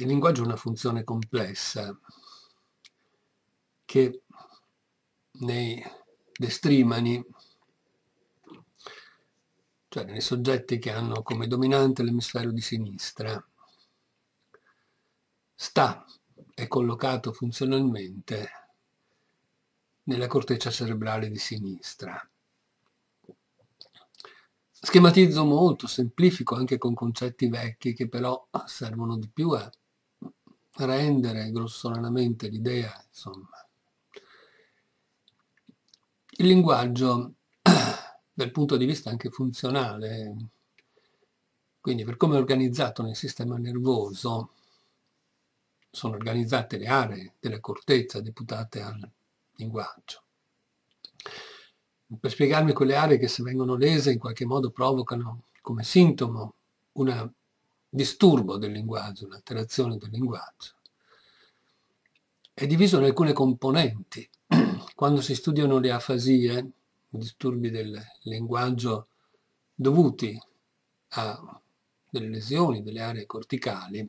Il linguaggio è una funzione complessa che nei destrimani, cioè nei soggetti che hanno come dominante l'emisfero di sinistra, sta, è collocato funzionalmente nella corteccia cerebrale di sinistra. Schematizzo molto, semplifico anche con concetti vecchi che però servono di più a rendere grossolanamente l'idea, insomma. Il linguaggio dal punto di vista anche funzionale, quindi per come è organizzato nel sistema nervoso, sono organizzate le aree della cortezza deputate al linguaggio. Per spiegarmi quelle aree che se vengono lese in qualche modo provocano come sintomo un disturbo del linguaggio, un'alterazione del linguaggio. È diviso in alcune componenti. Quando si studiano le afasie, disturbi del linguaggio dovuti a delle lesioni delle aree corticali,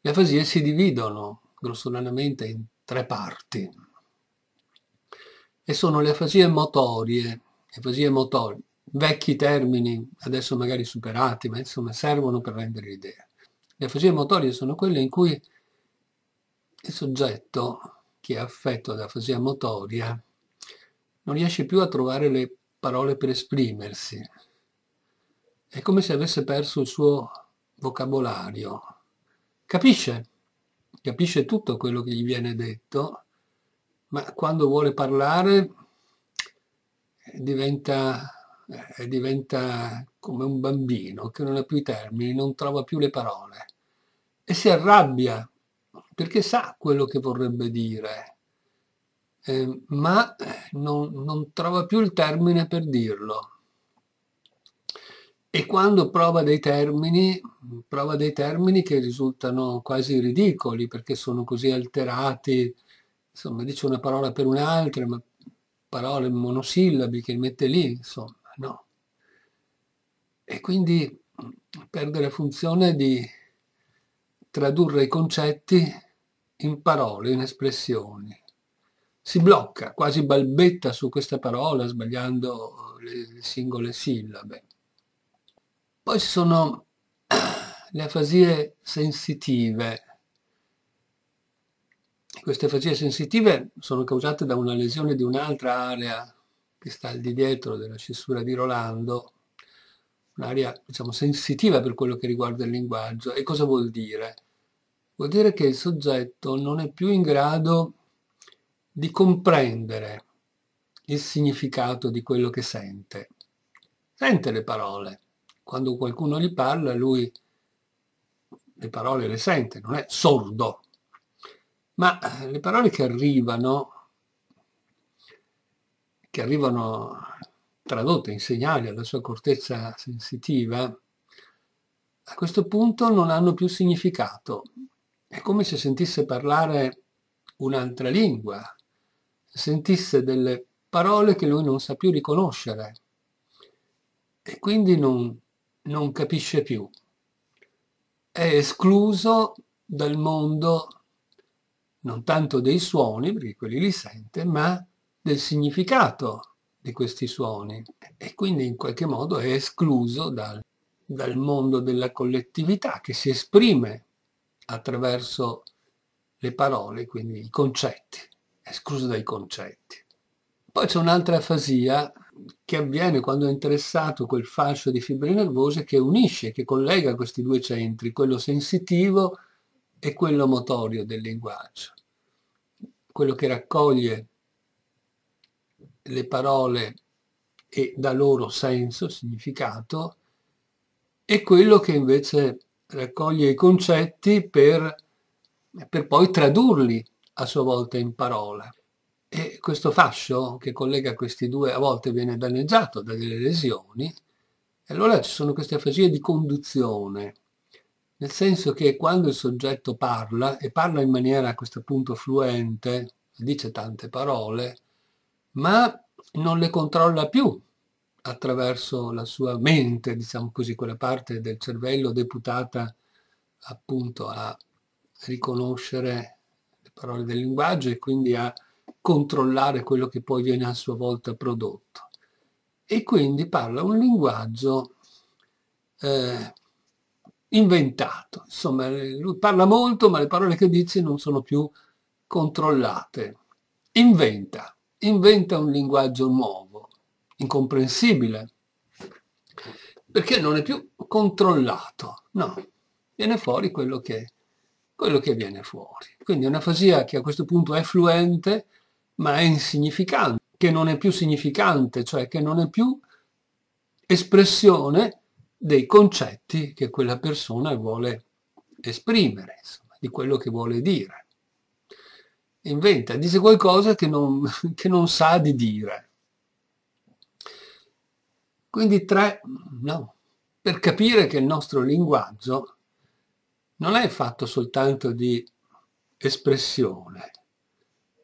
le afasie si dividono grossolanamente in tre parti e sono le afasie motorie, afasie motorie, vecchi termini, adesso magari superati, ma insomma servono per rendere l'idea. Le afasie motorie sono quelle in cui il soggetto che è affetto da afasia motoria non riesce più a trovare le parole per esprimersi. È come se avesse perso il suo vocabolario, Capisce, capisce tutto quello che gli viene detto, ma quando vuole parlare diventa, eh, diventa come un bambino che non ha più i termini, non trova più le parole e si arrabbia perché sa quello che vorrebbe dire, eh, ma non, non trova più il termine per dirlo. E quando prova dei termini, prova dei termini che risultano quasi ridicoli perché sono così alterati, insomma dice una parola per un'altra, ma parole monosillabi che mette lì, insomma, no. E quindi perde la funzione di tradurre i concetti in parole, in espressioni. Si blocca, quasi balbetta su questa parola sbagliando le singole sillabe. Poi ci sono le afasie sensitive. Queste afasie sensitive sono causate da una lesione di un'altra area che sta al di dietro della scissura di Rolando, un'area diciamo, sensitiva per quello che riguarda il linguaggio. E cosa vuol dire? Vuol dire che il soggetto non è più in grado di comprendere il significato di quello che sente. Sente le parole, quando qualcuno gli parla, lui le parole le sente, non è sordo. Ma eh, le parole che arrivano, che arrivano tradotte in segnali alla sua cortezza sensitiva, a questo punto non hanno più significato. È come se sentisse parlare un'altra lingua, sentisse delle parole che lui non sa più riconoscere e quindi non, non capisce più. È escluso dal mondo non tanto dei suoni, perché quelli li sente, ma del significato di questi suoni e quindi in qualche modo è escluso dal, dal mondo della collettività che si esprime attraverso le parole, quindi i concetti, è escluso dai concetti. Poi c'è un'altra afasia che avviene quando è interessato quel fascio di fibre nervose che unisce, che collega questi due centri, quello sensitivo e quello motorio del linguaggio, quello che raccoglie le parole e dà loro senso, significato, e quello che invece raccoglie i concetti per, per poi tradurli a sua volta in parola. E questo fascio che collega questi due a volte viene danneggiato da delle lesioni, e allora ci sono queste afasie di conduzione, nel senso che quando il soggetto parla, e parla in maniera a questo punto fluente, dice tante parole, ma non le controlla più attraverso la sua mente, diciamo così, quella parte del cervello deputata appunto a riconoscere le parole del linguaggio e quindi a controllare quello che poi viene a sua volta prodotto. E quindi parla un linguaggio eh, inventato. Insomma, lui parla molto, ma le parole che dice non sono più controllate. Inventa, inventa un linguaggio nuovo, incomprensibile, perché non è più controllato, no, viene fuori quello che, quello che viene fuori. Quindi è un'afasia che a questo punto è fluente, ma è insignificante, che non è più significante, cioè che non è più espressione dei concetti che quella persona vuole esprimere, insomma, di quello che vuole dire. Inventa, dice qualcosa che non, che non sa di dire. Quindi tre, no, per capire che il nostro linguaggio non è fatto soltanto di espressione,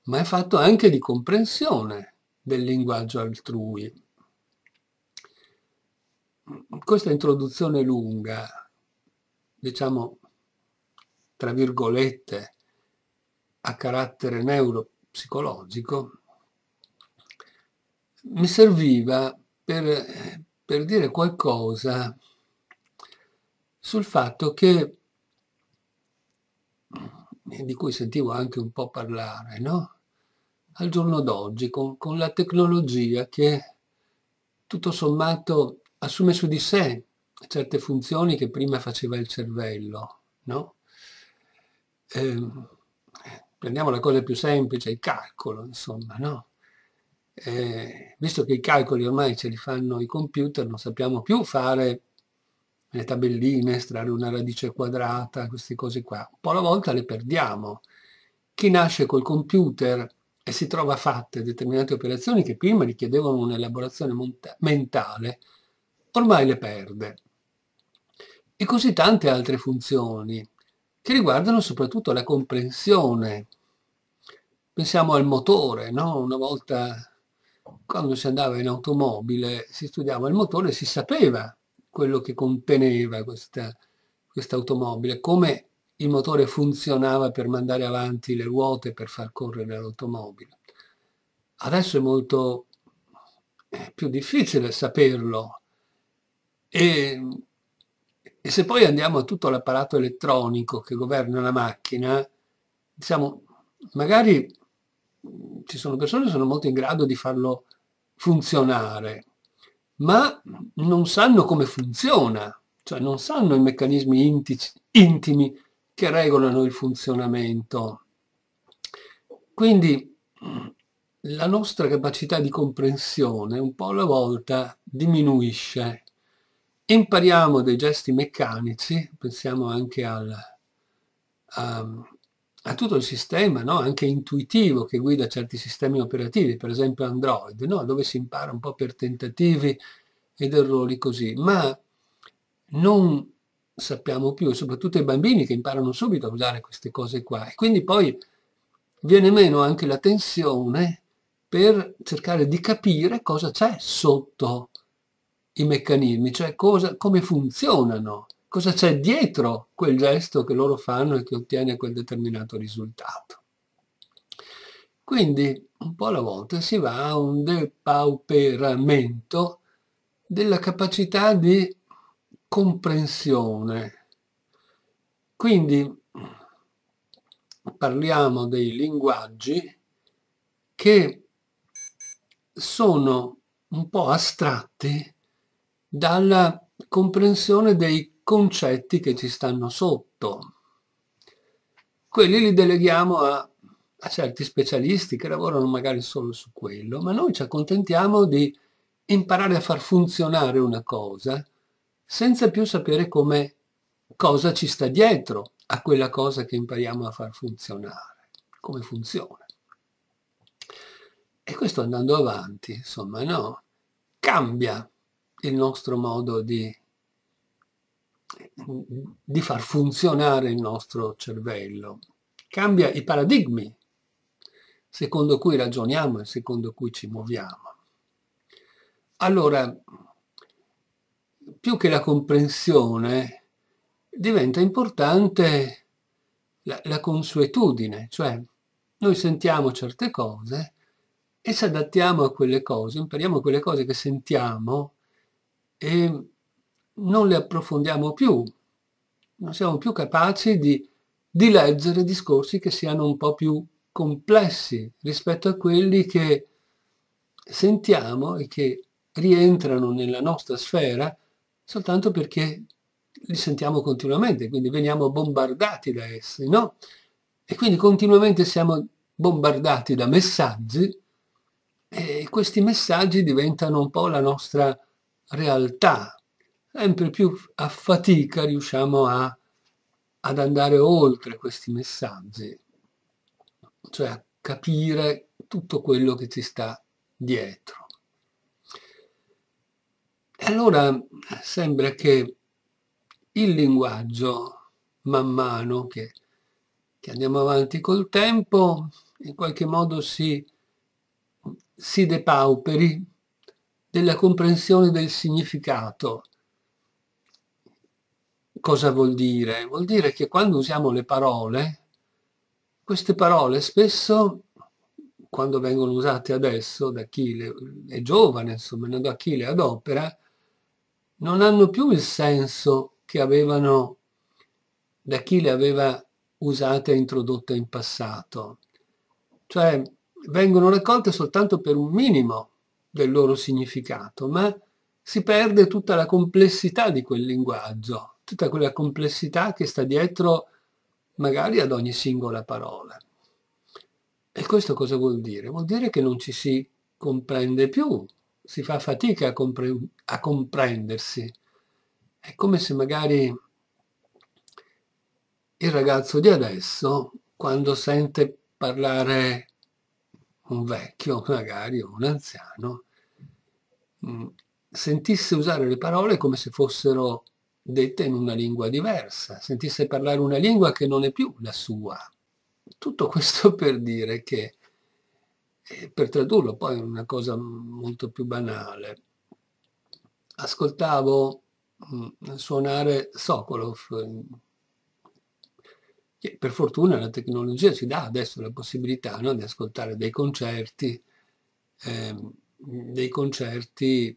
ma è fatto anche di comprensione del linguaggio altrui. Questa introduzione lunga, diciamo, tra virgolette, a carattere neuropsicologico, mi serviva per, per dire qualcosa sul fatto che di cui sentivo anche un po' parlare, no? Al giorno d'oggi, con, con la tecnologia che tutto sommato assume su di sé certe funzioni che prima faceva il cervello, no? Eh, prendiamo la cosa più semplice, il calcolo, insomma, no? Eh, visto che i calcoli ormai ce li fanno i computer, non sappiamo più fare le tabelline, estrarre una radice quadrata, queste cose qua. Un po' alla volta le perdiamo. Chi nasce col computer e si trova fatte determinate operazioni che prima richiedevano un'elaborazione mentale, ormai le perde. E così tante altre funzioni che riguardano soprattutto la comprensione. Pensiamo al motore, no? Una volta quando si andava in automobile si studiava il motore si sapeva quello che conteneva questa, questa automobile, come il motore funzionava per mandare avanti le ruote per far correre l'automobile. Adesso è molto più difficile saperlo e, e, se poi andiamo a tutto l'apparato elettronico che governa la macchina, diciamo, magari ci sono persone che sono molto in grado di farlo funzionare, ma non sanno come funziona, cioè non sanno i meccanismi intici, intimi che regolano il funzionamento. Quindi la nostra capacità di comprensione un po' alla volta diminuisce. Impariamo dei gesti meccanici, pensiamo anche al, a, a, tutto il sistema, no? anche intuitivo che guida certi sistemi operativi, per esempio Android, no? dove si impara un po' per tentativi ed errori così, ma non sappiamo più, soprattutto i bambini che imparano subito a usare queste cose qua. E quindi poi viene meno anche la tensione per cercare di capire cosa c'è sotto i meccanismi, cioè cosa, come funzionano, cosa c'è dietro quel gesto che loro fanno e che ottiene quel determinato risultato. Quindi un po' alla volta si va a un depauperamento della capacità di comprensione. Quindi parliamo dei linguaggi che sono un po' astratti dalla comprensione dei concetti che ci stanno sotto. Quelli li deleghiamo a, a certi specialisti che lavorano magari solo su quello, ma noi ci accontentiamo di imparare a far funzionare una cosa senza più sapere come cosa ci sta dietro a quella cosa che impariamo a far funzionare, come funziona. E questo andando avanti, insomma, no, cambia il nostro modo di, di far funzionare il nostro cervello, cambia i paradigmi secondo cui ragioniamo e secondo cui ci muoviamo. Allora, più che la comprensione, diventa importante la, la consuetudine, cioè noi sentiamo certe cose e ci adattiamo a quelle cose, impariamo quelle cose che sentiamo e non le approfondiamo più, non siamo più capaci di, di leggere discorsi che siano un po' più complessi rispetto a quelli che sentiamo e che rientrano nella nostra sfera soltanto perché li sentiamo continuamente, quindi veniamo bombardati da essi, no? E quindi continuamente siamo bombardati da messaggi e questi messaggi diventano un po' la nostra realtà. Sempre più a fatica riusciamo a, ad andare oltre questi messaggi, cioè a capire tutto quello che ci sta dietro. E allora sembra che il linguaggio, man mano che, che andiamo avanti col tempo, in qualche modo si, si depauperi della comprensione del significato. Cosa vuol dire? Vuol dire che quando usiamo le parole, queste parole spesso, quando vengono usate adesso da chi è giovane, insomma, da chi le adopera, non hanno più il senso che avevano da chi le aveva usate e introdotte in passato. Cioè vengono raccolte soltanto per un minimo del loro significato, ma si perde tutta la complessità di quel linguaggio, tutta quella complessità che sta dietro magari ad ogni singola parola. E questo cosa vuol dire? Vuol dire che non ci si comprende più, si fa fatica a, compre- a comprendersi. È come se magari il ragazzo di adesso, quando sente parlare un vecchio magari un anziano, mm, sentisse usare le parole come se fossero dette in una lingua diversa, sentisse parlare una lingua che non è più la sua. Tutto questo per dire che, eh, per tradurlo poi in una cosa molto più banale, ascoltavo mh, suonare Sokolov, che per fortuna la tecnologia ci dà adesso la possibilità no, di ascoltare dei concerti, eh, dei concerti eh,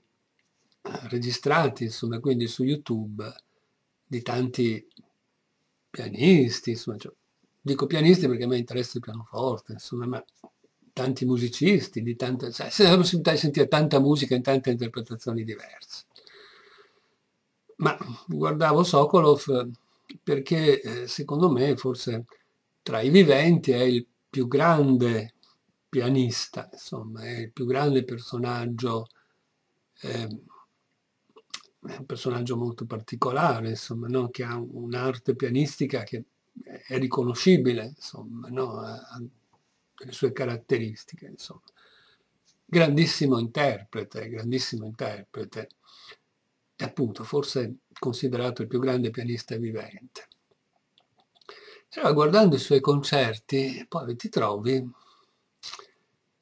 registrati, insomma, quindi su YouTube di tanti pianisti, insomma, cioè, dico pianisti perché a me interessa il pianoforte, insomma, ma tanti musicisti, di tante, cioè, la possibilità di sentire tanta musica in tante interpretazioni diverse. Ma guardavo Sokolov perché eh, secondo me forse tra i viventi è il più grande pianista, insomma, è il più grande personaggio, eh, un personaggio molto particolare, insomma, no? che ha un'arte pianistica che è riconoscibile, insomma, no? ha le sue caratteristiche, insomma. Grandissimo interprete, grandissimo interprete appunto forse considerato il più grande pianista vivente. Cioè, guardando i suoi concerti, poi ti trovi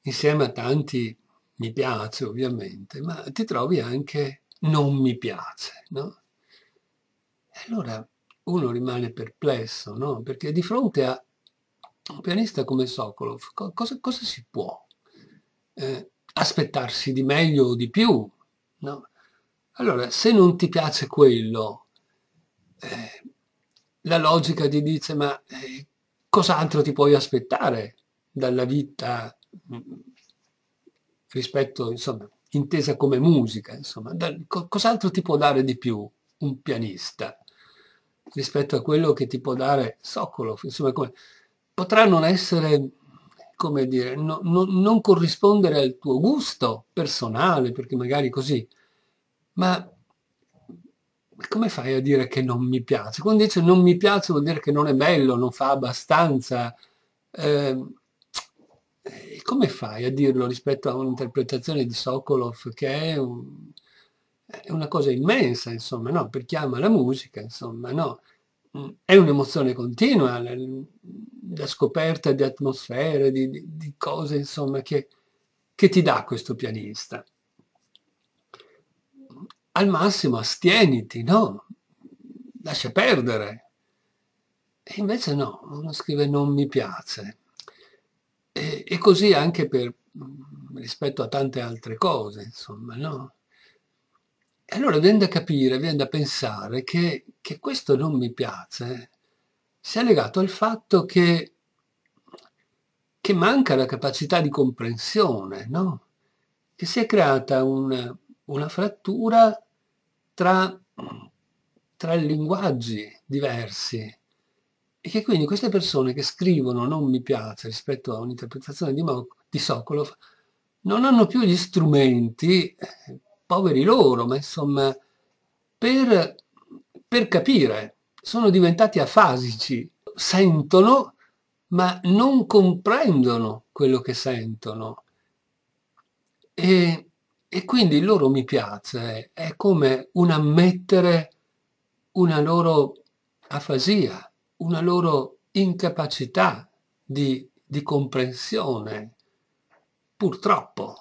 insieme a tanti mi piace ovviamente, ma ti trovi anche non mi piace, no? E allora uno rimane perplesso, no? Perché di fronte a un pianista come Sokolov, cosa, cosa si può eh, aspettarsi di meglio o di più, no? Allora, se non ti piace quello, eh, la logica ti dice ma eh, cos'altro ti puoi aspettare dalla vita mm, rispetto, insomma, intesa come musica, insomma, da, co- cos'altro ti può dare di più un pianista rispetto a quello che ti può dare Sokolov, insomma, come, potrà non essere, come dire, no, no, non corrispondere al tuo gusto personale, perché magari così, ma come fai a dire che non mi piace? Quando dice non mi piace vuol dire che non è bello, non fa abbastanza. Eh, come fai a dirlo rispetto a un'interpretazione di Sokolov che è, un, è una cosa immensa, insomma, no? Per chi ama la musica, insomma, no? È un'emozione continua, la, la scoperta di atmosfere, di, di, di cose, insomma, che, che ti dà questo pianista al massimo astieniti, no? lascia perdere. E invece no, uno scrive non mi piace. E, e così anche per, rispetto a tante altre cose, insomma, no? E allora viene da capire, viene da pensare che, che questo non mi piace sia legato al fatto che, che manca la capacità di comprensione, no? Che si è creata una, una frattura tra, tra linguaggi diversi. E che quindi queste persone che scrivono non mi piace rispetto a un'interpretazione di, di Sokolov non hanno più gli strumenti, poveri loro, ma insomma, per, per capire, sono diventati afasici, sentono ma non comprendono quello che sentono. E, e quindi il loro mi piace è come un ammettere una loro afasia, una loro incapacità di, di comprensione, purtroppo,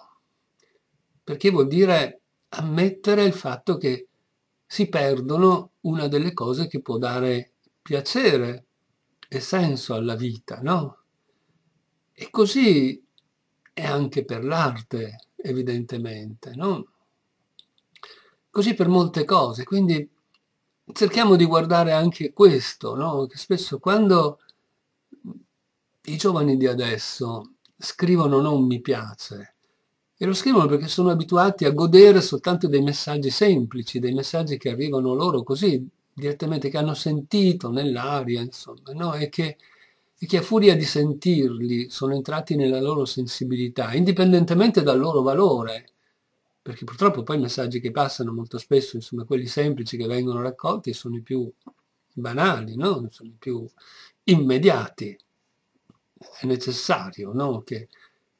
perché vuol dire ammettere il fatto che si perdono una delle cose che può dare piacere e senso alla vita, no? E così è anche per l'arte, evidentemente, no? Così per molte cose, quindi cerchiamo di guardare anche questo, no? Che spesso quando i giovani di adesso scrivono non mi piace, e lo scrivono perché sono abituati a godere soltanto dei messaggi semplici, dei messaggi che arrivano loro così direttamente, che hanno sentito nell'aria, insomma, no? e, che, e che a furia di sentirli sono entrati nella loro sensibilità, indipendentemente dal loro valore, perché purtroppo poi i messaggi che passano molto spesso, insomma, quelli semplici che vengono raccolti, sono i più banali, no? sono i più immediati. È necessario no? che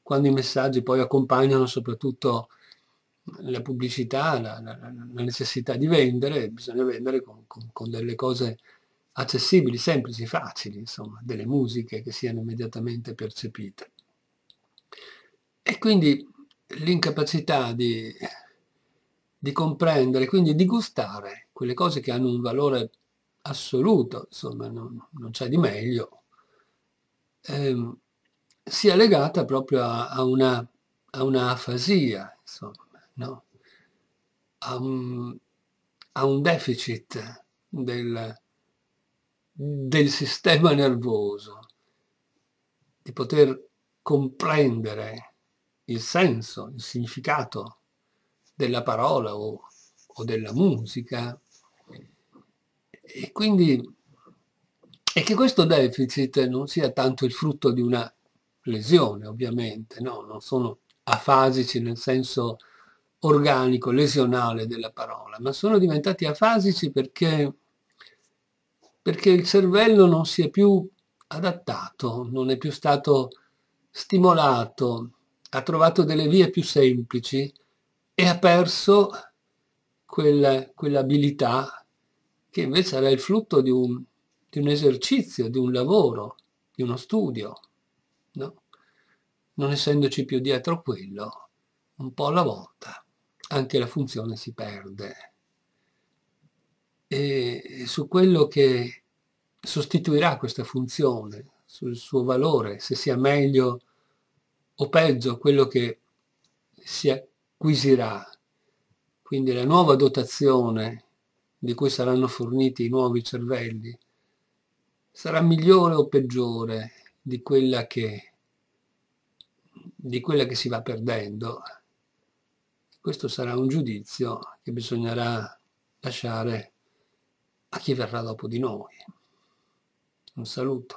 quando i messaggi poi accompagnano soprattutto la pubblicità, la, la, la necessità di vendere, bisogna vendere con, con, con, delle cose accessibili, semplici, facili, insomma, delle musiche che siano immediatamente percepite. E quindi l'incapacità di, di comprendere, quindi di gustare quelle cose che hanno un valore assoluto, insomma, non, non c'è di meglio, ehm, sia legata proprio a, a, una, a una afasia, insomma, no? a, un, a un deficit del, del sistema nervoso, di poter comprendere il senso, il significato della parola o, o della musica. E quindi e che questo deficit non sia tanto il frutto di una lesione ovviamente, no? non sono afasici nel senso organico, lesionale della parola, ma sono diventati afasici perché, perché il cervello non si è più adattato, non è più stato stimolato, ha trovato delle vie più semplici e ha perso quel, quell'abilità che invece era il frutto di un, di un esercizio, di un lavoro, di uno studio no? Non essendoci più dietro quello, un po' alla volta, anche la funzione si perde. Su quello che sostituirà questa funzione, sul suo valore, se sia meglio o peggio quello che si acquisirà, quindi la nuova dotazione di cui saranno forniti i nuovi cervelli, sarà migliore o peggiore di quella che, di quella che si va perdendo. Questo sarà un giudizio che bisognerà lasciare a chi verrà dopo di noi. Un saluto.